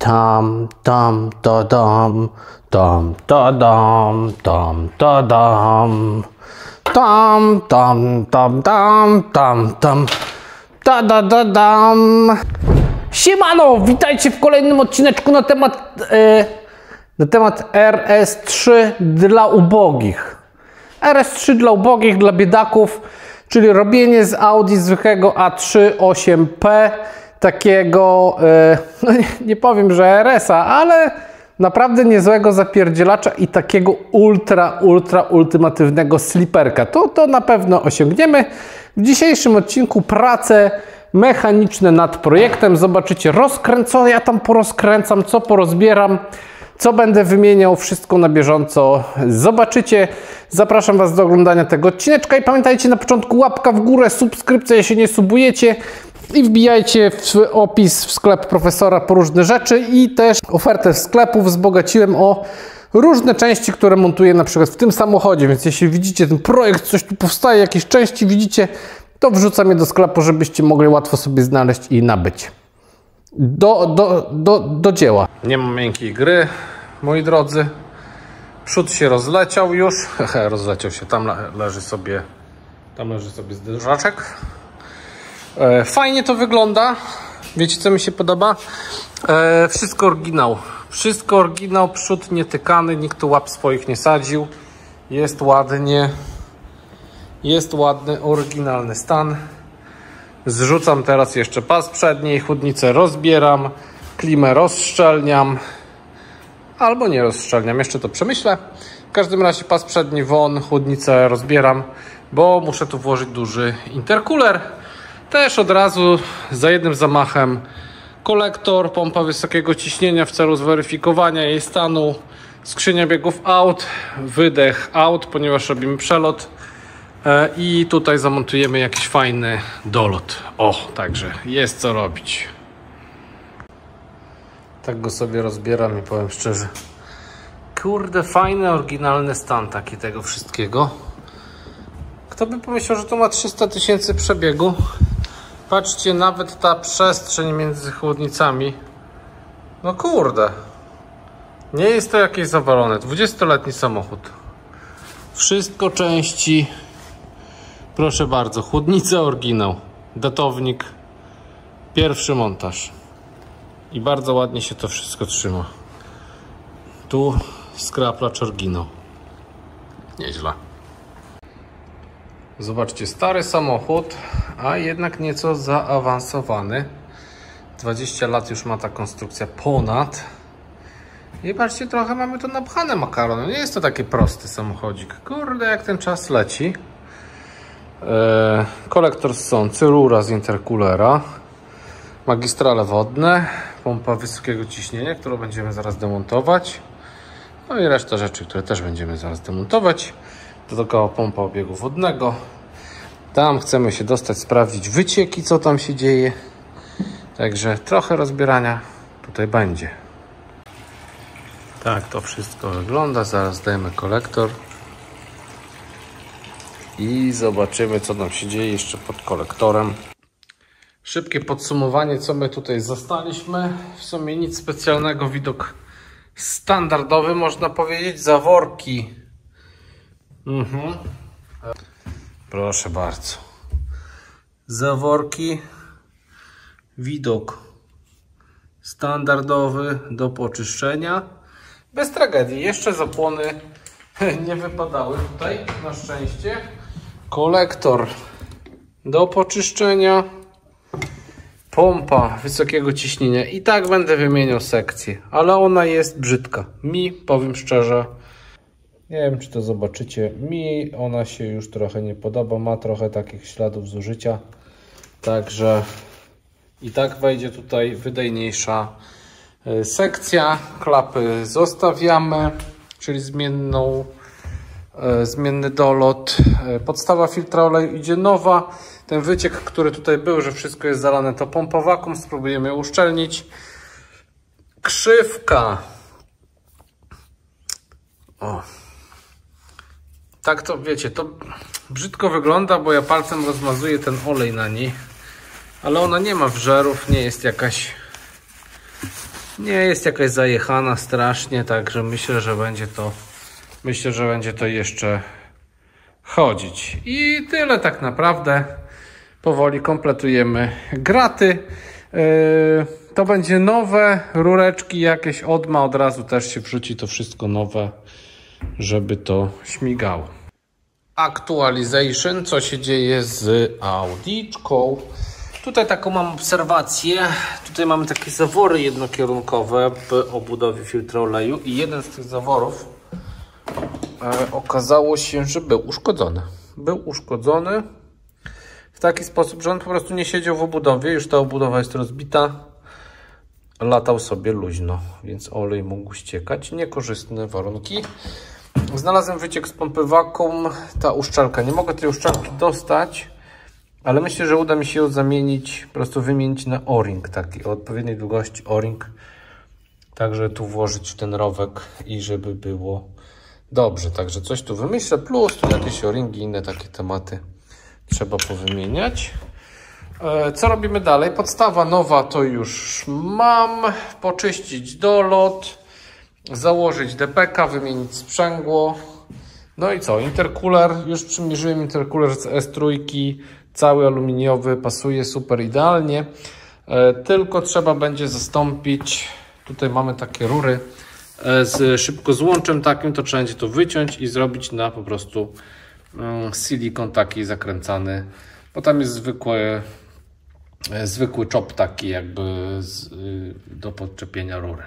Tam, tam, ta, dam, tam, ta, dam, tam, ta, dam. Tam, tam, tam, tam, tam, tam, ta, da, da, dam. Siemano, witajcie w kolejnym odcineczku na temat, e, na temat RS3 dla ubogich. RS3 dla ubogich, dla biedaków, czyli robienie z Audi zwykłego A3 8P takiego, e, no nie, nie powiem, że RS-a, ale naprawdę niezłego zapierdzielacza i takiego ultra, ultra ultimatywnego sliperka. To, to na pewno osiągniemy. W dzisiejszym odcinku prace mechaniczne nad projektem. Zobaczycie rozkręcone, ja tam porozkręcam, co porozbieram, co będę wymieniał, wszystko na bieżąco zobaczycie. Zapraszam Was do oglądania tego odcineczka i pamiętajcie na początku łapka w górę, subskrypcja, jeśli nie subujecie i wbijajcie w opis w sklep profesora po różne rzeczy i też ofertę sklepów wzbogaciłem o różne części, które montuję na przykład w tym samochodzie, więc jeśli widzicie ten projekt, coś tu powstaje, jakieś części widzicie, to wrzucam je do sklepu, żebyście mogli łatwo sobie znaleźć i nabyć. Do, do, do, do dzieła. Nie ma miękkiej gry, moi drodzy. Przód się rozleciał już. Rozleciał się. Tam leży sobie, tam leży sobie zderzaczek. E, fajnie to wygląda. Wiecie, co mi się podoba? E, wszystko oryginał. Wszystko oryginał, przód nietykany, nikt tu łap swoich nie sadził. Jest ładnie. Jest ładny, oryginalny stan. Zrzucam teraz jeszcze pas przedniej, chłodnicę rozbieram, klimę rozszczelniam. Albo nie rozszczelniam, jeszcze to przemyślę. W każdym razie pas przedni won, chłodnicę rozbieram, bo muszę tu włożyć duży intercooler. Też od razu za jednym zamachem kolektor, pompa wysokiego ciśnienia w celu zweryfikowania jej stanu, skrzynia biegów out, wydech out, ponieważ robimy przelot i tutaj zamontujemy jakiś fajny dolot. O, także jest co robić. Tak go sobie rozbieram i powiem szczerze. Kurde, fajny, oryginalny stan taki tego wszystkiego. Kto by pomyślał, że to ma 300 tysięcy przebiegu? Patrzcie, nawet ta przestrzeń między chłodnicami. No kurde. Nie jest to jakieś zawalone. 20-letni samochód. Wszystko części. Proszę bardzo, chłodnica oryginał. Datownik. Pierwszy montaż. I bardzo ładnie się to wszystko trzyma. Tu skraplacz oryginał. Nieźle. Zobaczcie, stary samochód, a jednak nieco zaawansowany. 20 lat już ma ta konstrukcja ponad. I patrzcie, trochę mamy to napchane makaron. Nie jest to taki prosty samochodzik. Kurde, jak ten czas leci. Eee, kolektor ssący, rura z intercoolera, magistrale wodne, pompa wysokiego ciśnienia, którą będziemy zaraz demontować. No i reszta rzeczy, które też będziemy zaraz demontować. Dodatkowa pompa obiegu wodnego. Tam chcemy się dostać, sprawdzić wycieki, co tam się dzieje. Także trochę rozbierania tutaj będzie. Tak to wszystko wygląda. Zaraz dajemy kolektor. I zobaczymy, co nam się dzieje jeszcze pod kolektorem. Szybkie podsumowanie, co my tutaj zostaliśmy. W sumie nic specjalnego, widok standardowy, można powiedzieć. Zaworki. Mhm. Proszę bardzo. Zaworki. Widok standardowy do poczyszczenia. Bez tragedii. Jeszcze zapłony nie wypadały tutaj, na szczęście. Kolektor do poczyszczenia. Pompa wysokiego ciśnienia. I tak będę wymieniał sekcję, ale ona jest brzydka. Mi, powiem szczerze, nie wiem czy to zobaczycie, mi ona się już trochę nie podoba. Ma trochę takich śladów zużycia. Także i tak wejdzie tutaj wydajniejsza sekcja. Klapy zostawiamy, czyli zmienną zmienny dolot. Podstawa filtra oleju idzie nowa. Ten wyciek, który tutaj był, że wszystko jest zalane, to pompa wakum. Spróbujemy uszczelnić. Krzywka. O. Tak to wiecie, to brzydko wygląda, bo ja palcem rozmazuję ten olej na niej. Ale ona nie ma wżerów, nie jest jakaś Nie jest jakaś zajechana strasznie, także myślę, że będzie to myślę, że będzie to jeszcze chodzić. I tyle tak naprawdę. Powoli kompletujemy graty. Yy, to będzie nowe rureczki jakieś odma od razu też się wrzuci to wszystko nowe, żeby to śmigało. Actualization, co się dzieje z audiczką. Tutaj taką mam obserwację. Tutaj mamy takie zawory jednokierunkowe w obudowie filtra oleju i jeden z tych zaworów okazało się, że był uszkodzony. Był uszkodzony w taki sposób, że on po prostu nie siedział w obudowie. Już ta obudowa jest rozbita. Latał sobie luźno, więc olej mógł ściekać. Niekorzystne warunki. Znalazłem wyciek z pompy vakuum. Ta uszczelka. Nie mogę tej uszczelki dostać ale myślę, że uda mi się ją zamienić, po prostu wymienić na o-ring taki, o odpowiedniej długości o-ring. Także tu włożyć w ten rowek i żeby było dobrze. Także coś tu wymyślę, plus tu jakieś o-ringi, inne takie tematy trzeba powymieniać. E, co robimy dalej? Podstawa nowa to już mam. Poczyścić dolot, założyć DPK, wymienić sprzęgło. No i co? Intercooler, już przymierzyłem intercooler z S3 cały aluminiowy, pasuje super idealnie. E, tylko trzeba będzie zastąpić, tutaj mamy takie rury z szybko złączem takim, to trzeba będzie to wyciąć i zrobić na po prostu mm, silikon taki zakręcany, bo tam jest zwykły, e, zwykły czop taki jakby z, y, do podczepienia rury.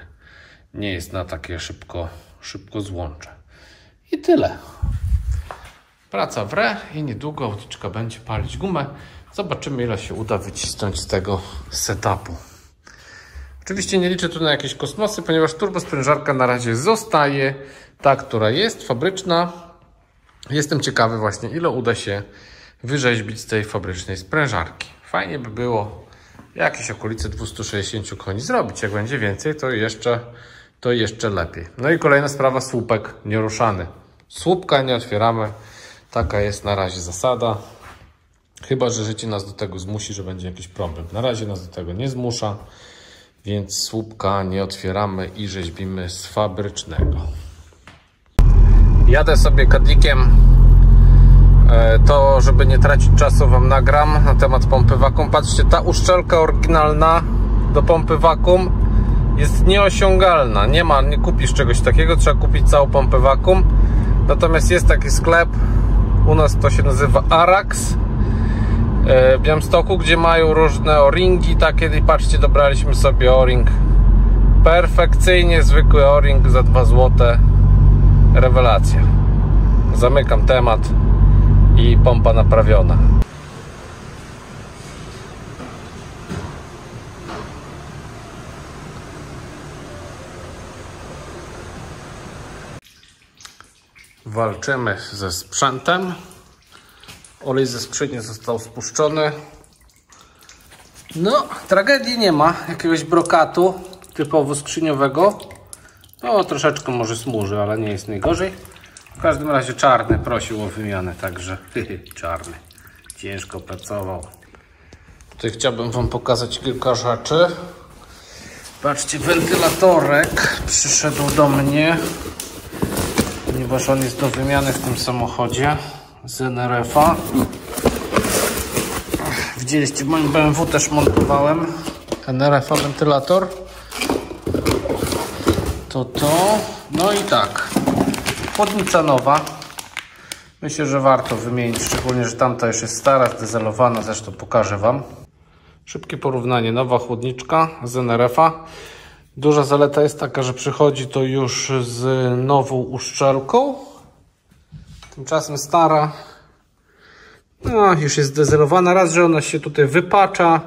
Nie jest na takie szybko, szybko złącze. I tyle. Praca w re i niedługo autyczka będzie palić gumę. Zobaczymy ile się uda wycisnąć z tego setupu. Oczywiście nie liczę tu na jakieś kosmosy, ponieważ turbosprężarka na razie zostaje ta, która jest, fabryczna. Jestem ciekawy właśnie ile uda się wyrzeźbić z tej fabrycznej sprężarki. Fajnie by było jakieś okolice 260 koni zrobić. Jak będzie więcej, to jeszcze, to jeszcze lepiej. No i kolejna sprawa, słupek nieruszany. Słupka nie otwieramy. Taka jest na razie zasada. Chyba, że życie nas do tego zmusi, że będzie jakiś problem. Na razie nas do tego nie zmusza, więc słupka nie otwieramy i rzeźbimy z fabrycznego. Jadę sobie kadlikiem. E, to, żeby nie tracić czasu, Wam nagram na temat pompy wakum. Patrzcie, ta uszczelka oryginalna do pompy wakum jest nieosiągalna. Nie ma, nie kupisz czegoś takiego, trzeba kupić całą pompę wakum. Natomiast jest taki sklep, u nas to się nazywa Arax w Białymstoku, gdzie mają różne o-ringi takie i patrzcie, dobraliśmy sobie o-ring. Perfekcyjnie, zwykły o-ring za 2 zł rewelacja. Zamykam temat i pompa naprawiona. Walczymy ze sprzętem. Olej ze skrzyni został spuszczony. No, tragedii nie ma. Jakiegoś brokatu typowo skrzyniowego. No, troszeczkę może smuży, ale nie jest najgorzej. W każdym razie czarny prosił o wymianę, także czarny. Ciężko pracował. Tutaj chciałbym Wam pokazać kilka rzeczy. Patrzcie, wentylatorek przyszedł do mnie ponieważ on jest do wymiany w tym samochodzie z NRF-a. Widzieliście, w moim BMW też montowałem NRF-a wentylator. To to. No i tak. Chłodnica nowa. Myślę, że warto wymienić, szczególnie, że tamta już jest stara, zdezelowana, zresztą pokażę Wam. Szybkie porównanie. Nowa chłodniczka z NRF-a. Duża zaleta jest taka, że przychodzi to już z nową uszczelką. Tymczasem stara no, już jest zdezelowana. Raz, że ona się tutaj wypacza,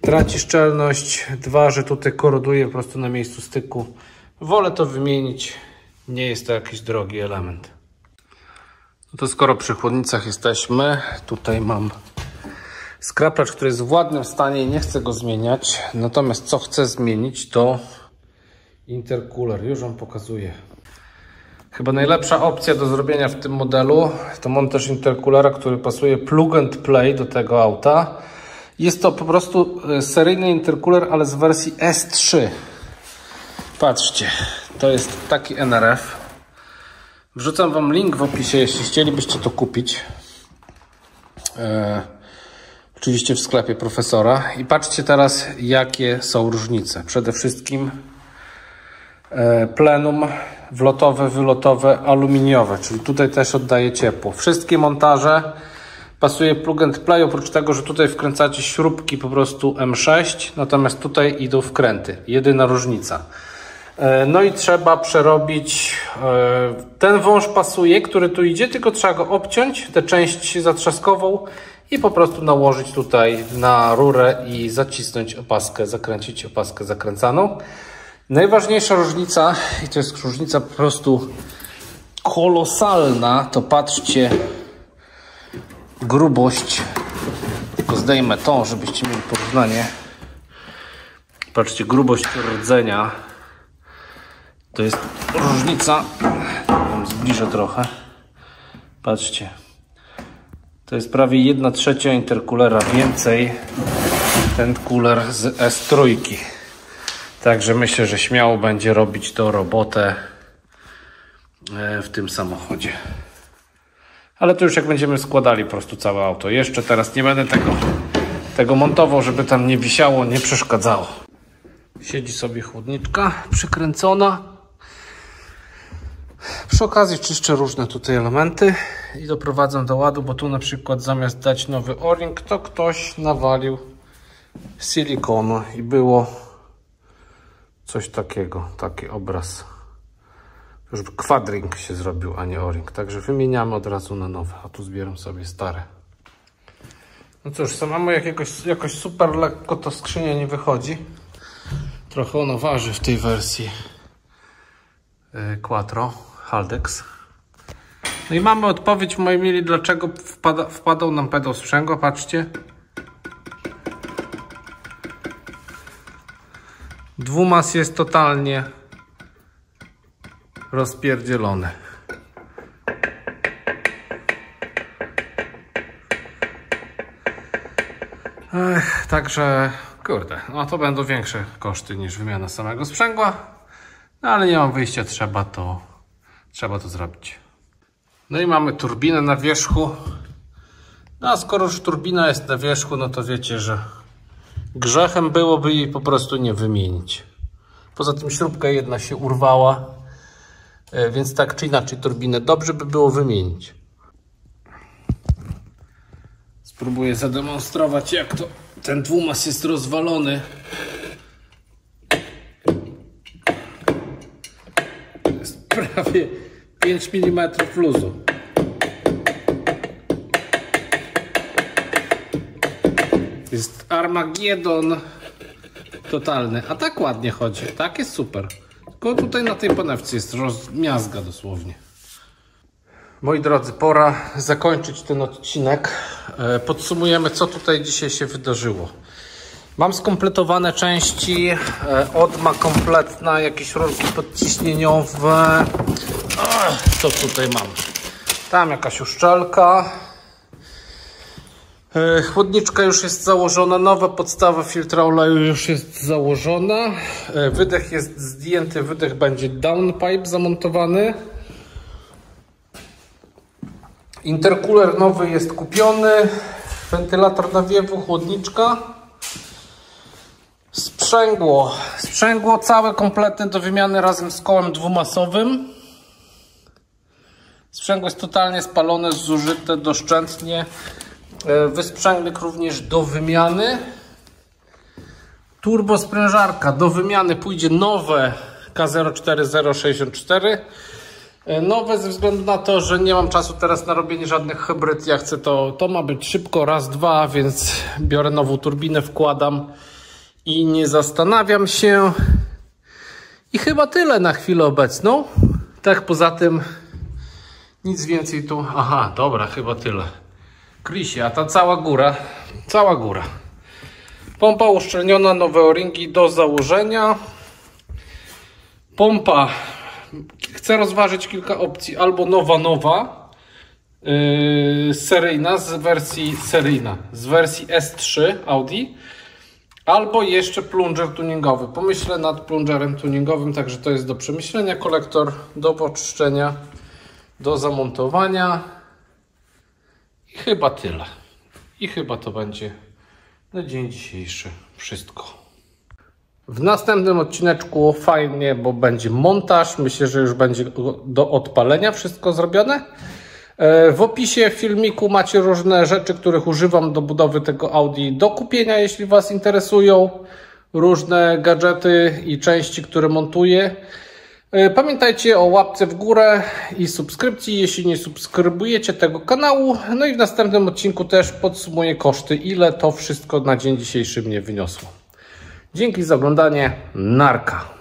traci szczelność. Dwa, że tutaj koroduje po prostu na miejscu styku. Wolę to wymienić. Nie jest to jakiś drogi element. No to skoro przy chłodnicach jesteśmy, tutaj mam skrapacz, który jest w ładnym stanie i nie chcę go zmieniać. Natomiast co chcę zmienić to intercooler. Już Wam pokazuję. Chyba najlepsza opcja do zrobienia w tym modelu to montaż intercoolera, który pasuje plug and play do tego auta. Jest to po prostu e, seryjny intercooler, ale z wersji S3. Patrzcie, to jest taki NRF. Wrzucam Wam link w opisie, jeśli chcielibyście to kupić. E, oczywiście w sklepie profesora. I patrzcie teraz, jakie są różnice. Przede wszystkim plenum wlotowe, wylotowe, aluminiowe, czyli tutaj też oddaje ciepło. Wszystkie montaże pasuje plug and play, oprócz tego, że tutaj wkręcacie śrubki po prostu M6, natomiast tutaj idą wkręty. Jedyna różnica. E, no i trzeba przerobić, e, ten wąż pasuje, który tu idzie, tylko trzeba go obciąć, tę część zatrzaskową i po prostu nałożyć tutaj na rurę i zacisnąć opaskę, zakręcić opaskę zakręcaną. Najważniejsza różnica, i to jest różnica po prostu kolosalna, to patrzcie grubość, tylko zdejmę to, żebyście mieli porównanie. Patrzcie, grubość rdzenia to jest różnica. Zbliżę trochę. Patrzcie. To jest prawie 1 trzecia interkulera więcej ten kuler z S3. Także myślę, że śmiało będzie robić to robotę e, w tym samochodzie. Ale to już jak będziemy składali po prostu całe auto. Jeszcze teraz nie będę tego, tego montował, żeby tam nie wisiało, nie przeszkadzało. Siedzi sobie chłodniczka przykręcona. Przy okazji czyszczę różne tutaj elementy i doprowadzam do ładu, bo tu na przykład zamiast dać nowy o-ring, to ktoś nawalił silikonu i było coś takiego, taki obraz. Już kwadring się zrobił, a nie o-ring. Także wymieniamy od razu na nowe, a tu zbieram sobie stare. No cóż, samemu jakiegoś, jakoś super lekko to skrzynia nie wychodzi. Trochę ono waży w tej wersji y, Quattro. Haldex. No i mamy odpowiedź, moi mieli, dlaczego wpada, wpadał nam pedał sprzęgła, patrzcie. Dwumas jest totalnie rozpierdzielony. Ech, także, kurde, no to będą większe koszty niż wymiana samego sprzęgła. No ale nie mam wyjścia, trzeba to Trzeba to zrobić. No i mamy turbinę na wierzchu. No a skoro już turbina jest na wierzchu, no to wiecie, że grzechem byłoby jej po prostu nie wymienić. Poza tym śrubka jedna się urwała, e, więc tak czy inaczej turbinę dobrze by było wymienić. Spróbuję zademonstrować jak to ten dwumas jest rozwalony. Jest prawie 5 mm luzu. Jest Armagedon totalny. A tak ładnie chodzi. Tak jest super. Tylko tutaj na tej panewce jest rozmiazga dosłownie. Moi drodzy, pora zakończyć ten odcinek. E, podsumujemy, co tutaj dzisiaj się wydarzyło. Mam skompletowane części, e, odma kompletna, jakieś rurki podciśnieniowe. Co tutaj mam? Tam jakaś uszczelka. E, chłodniczka już jest założona, nowa podstawa filtra oleju już jest założona. E, wydech jest zdjęty, wydech będzie downpipe zamontowany. Intercooler nowy jest kupiony. Wentylator nawiewu, chłodniczka. Sprzęgło. Sprzęgło całe kompletne do wymiany razem z kołem dwumasowym. Sprzęgło jest totalnie spalone, zużyte doszczętnie. E, wysprzęglik również do wymiany. Turbo sprężarka do wymiany pójdzie nowe K04064. E, nowe ze względu na to, że nie mam czasu teraz na robienie żadnych hybryd. Ja chcę to, to ma być szybko, raz, dwa, więc biorę nową turbinę, wkładam i nie zastanawiam się. I chyba tyle na chwilę obecną. Tak poza tym nic więcej tu. Aha, dobra, chyba tyle. Krisi, a ta cała góra, cała góra. Pompa uszczelniona, nowe o-ringi do założenia. Pompa. Chcę rozważyć kilka opcji. Albo nowa, nowa. Yy, seryjna z wersji seryjna, z wersji S3 Audi Albo jeszcze plunger tuningowy. Pomyślę nad plungerem tuningowym, także to jest do przemyślenia. Kolektor do poczyszczenia, do zamontowania. I chyba tyle. I chyba to będzie na dzień dzisiejszy wszystko. W następnym odcineczku fajnie, bo będzie montaż. Myślę, że już będzie do odpalenia wszystko zrobione. E, w opisie filmiku macie różne rzeczy, których używam do budowy tego Audi do kupienia, jeśli Was interesują. Różne gadżety i części, które montuję. E, pamiętajcie o łapce w górę i subskrypcji, jeśli nie subskrybujecie tego kanału. No i w następnym odcinku też podsumuję koszty, ile to wszystko na dzień dzisiejszy mnie wyniosło. Dzięki za oglądanie. Narka.